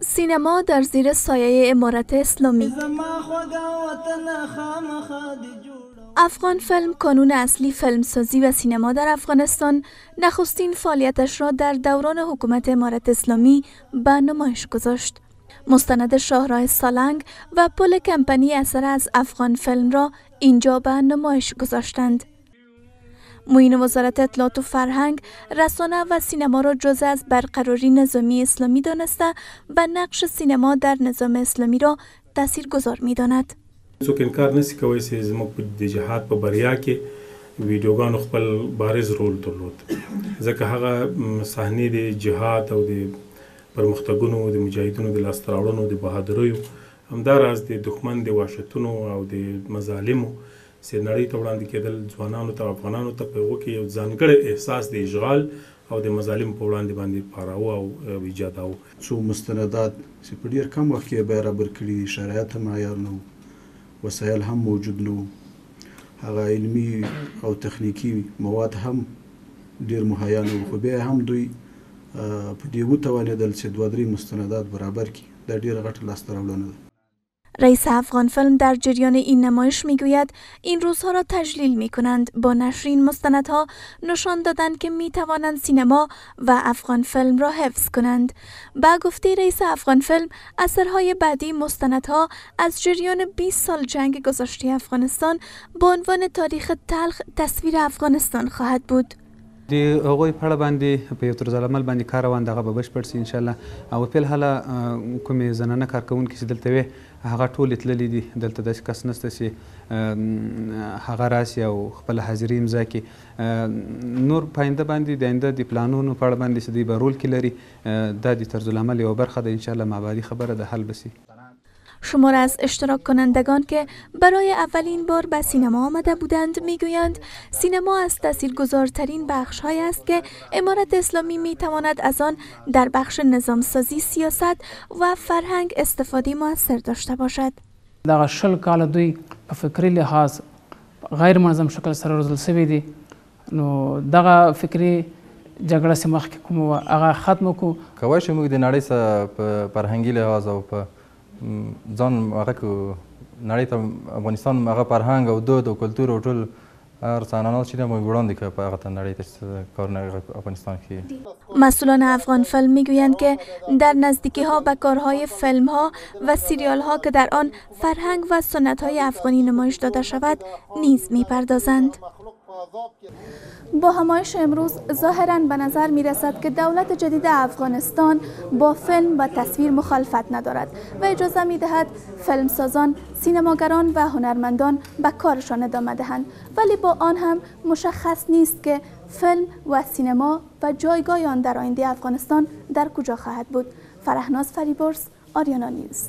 سینما در زیر سایه امارت اسلامی افغان فیلم کانون اصلی فیلمسازی و سینما در افغانستان نخستین فعالیتش را در دوران حکومت امارت اسلامی به نمایش گذاشت. مستند شاهراه سالنگ و پل کمپنی اثر از افغان فلم را اینجا به نمایش گذاشتند. معین وزارت اطلاعات و فرهنگ رسانه و سینما را جز از برقراری نظامی اسلامی دانسته و نقش سینما در نظام اسلامی را تاثیر گذار می داند. څوک انکار نسي کوی چې زموږ د جهاد په بریا کې ویډیوګانو خپل بارز رول درلود ځکه هغه صحنې د جهاد او د پرمختګونو د مجاهدینو د لاسته راوړنو د بهادریو همدا راز د دښمن د وحشتونو او د مظالمو سي نړۍ ته وړاندې کېدل، ځوانانو ته او افغانانو ته په هغو کې یو ځانګړی احساس د اشغال او د مظالمو په وړاندې باندې پاراوه او ایجاداوه. څو مستندات چې په ډېر کم وخت کې یې بیارابر کړي دي، شرایط هم عیار نه وو، وسایل هم موجود نه وو، هغه علمي او تخنیکي مواد هم ډېر مهیا نه وو، خو بیا یې هم دوی په دې وتوانېدل چې دوه درې مستندات برابر کړي، دا ډېره غټه لاسته راوړنه ده. رئیس افغان فلم در جریان این نمایش میگوید این روزها را تجلیل می کنند با نشرین این مستندها نشان دادند که می توانند سینما و افغان فلم را حفظ کنند با گفته رئیس افغان فلم اثرهای بعدی مستندها از جریان 20 سال جنگ گذشته افغانستان به عنوان تاریخ تلخ تصویر افغانستان خواهد بود د هغوی په اړه باندې په یو طرز العمل باندې کار روان ده هغه به بشپړ شي انشاءالله او فی الحال کومې زنانه کارکوونکې چې دلته وې هغه ټولې تللې دي دلته داسې کس نشته چې هغه راشي او خپله حاضري امضا کړي نور په آینده باندې د آینده د پلانونو په اړه باندې چې دوی به رول کې لري دا د طرز العمل یوه برخه ده انشاءالله مابعدي خبره ده حل به شي. شمار از اشتراک کنندگان که برای اولین بار به سینما آمده بودند میگویند سینما از تاثیرگذارترین بخش های است که امارت اسلامی می تواند از آن در بخش نظامسازی سیاست و فرهنگ استفاده موثر داشته باشد دغه شل کال دوی په فکری لحاظ غیر منظم شکل سره روزل سوي دي نو دغه فکري جګړه چې مخکې کومه وه هغه ختمه کړو. کوای شو موږ د نړۍ سره په فرهنګي لحاظ او په ځان هغه کړو نړۍ ته افغانستان هغه فرهنګ او دود او کلتور او ټول هر څه عنعنات چې دي موږ وړاندې کړو په هغه ته نړۍ ته چې کارونه افغانستان کې مسئولان افغان فلم میگویند که در نزدیکی ها به کارهای فلم ها و سریال ها که در آن فرهنگ و سنت های افغانی نمایش داده شود نیز میپردازند. با همایش امروز ظاهرا به نظر می رسد که دولت جدید افغانستان با فلم و تصویر مخالفت ندارد و اجازه می دهد فیلمسازان، سینماگران و هنرمندان به کارشان ادامه دهند ولی با آن هم مشخص نیست که فلم و سینما و جایگاه آن در آینده افغانستان در کجا خواهد بود فرهناز فریبرس آریانا نیوز